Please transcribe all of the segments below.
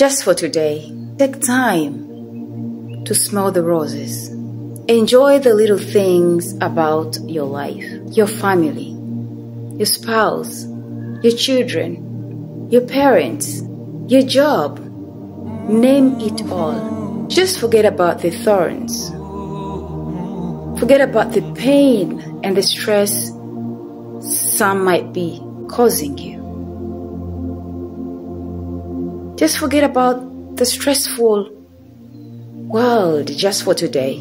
Just for today, take time to smell the roses. Enjoy the little things about your life, your family, your spouse, your children, your parents, your job. Name it all. Just forget about the thorns. Forget about the pain and the stress some might be causing you. Just forget about the stressful world just for today.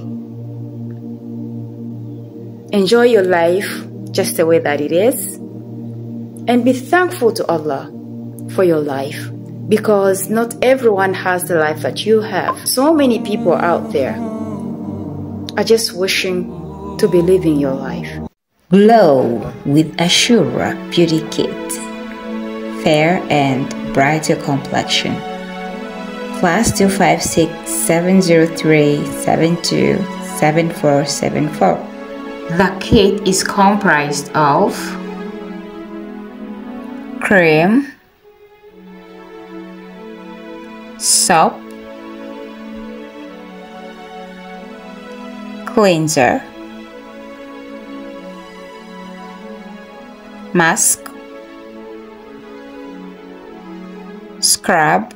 Enjoy your life just the way that it is and be thankful to Allah for your life because not everyone has the life that you have. So many people out there are just wishing to be living your life. Glow with Ashuurah Beauty Kit. Fair and brighter complexion. Plus 256 703 727474. The kit is comprised of cream, soap, cleanser, mask, scrub,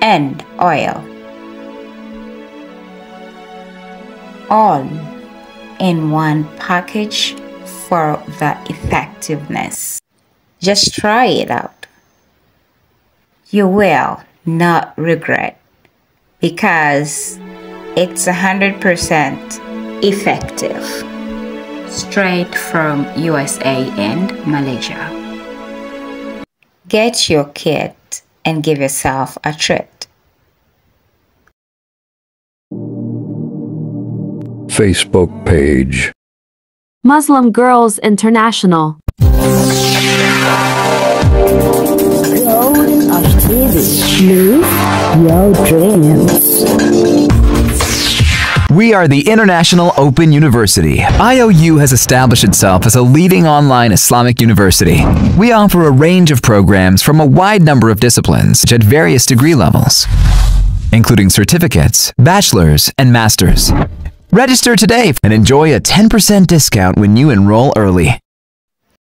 and oil. All in one package for the effectiveness. Just try it out. You will not regret because it's 100% effective. Straight from USA and Malaysia. Get your kit and give yourself a treat. Facebook page. Muslim Girls International. Golden Ash Move your dreams. We are the International Open University. IOU has established itself as a leading online Islamic university. We offer a range of programs from a wide number of disciplines at various degree levels, including certificates, bachelor's, and master's. Register today and enjoy a 10% discount when you enroll early.